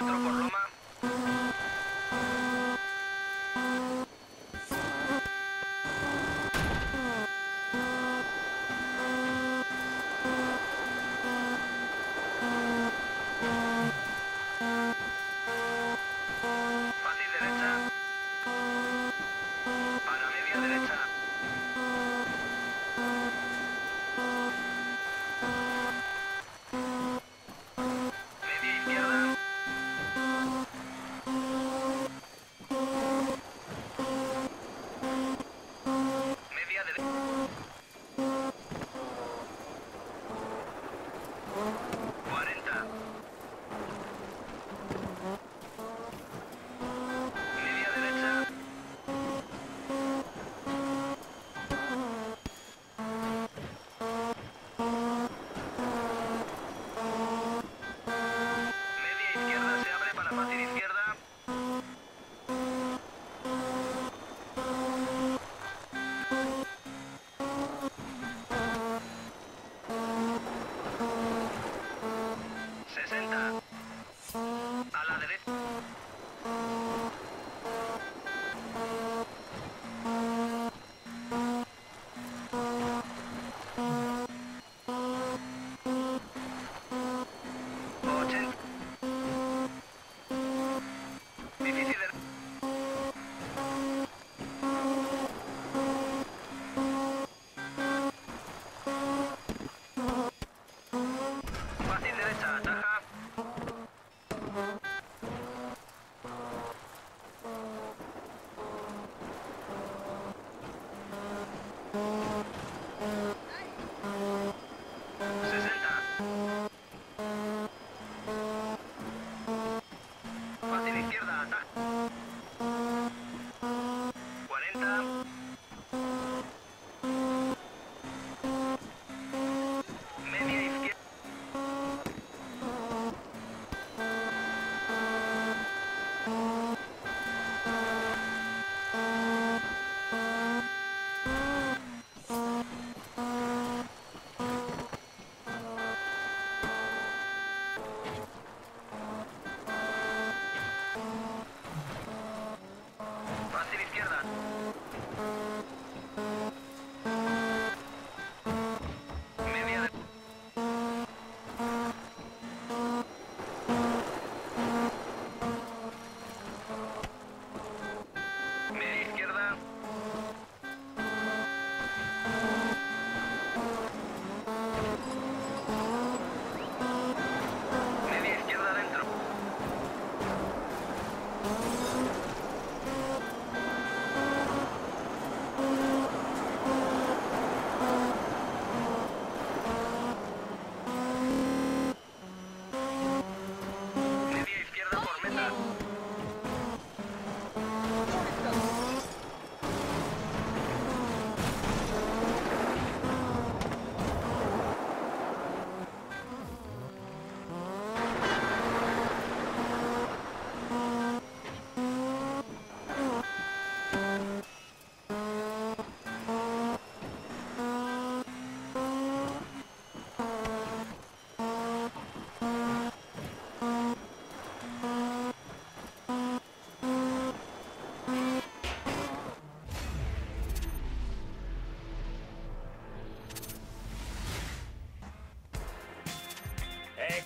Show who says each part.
Speaker 1: Oh. por izquierda, ataque. Tá?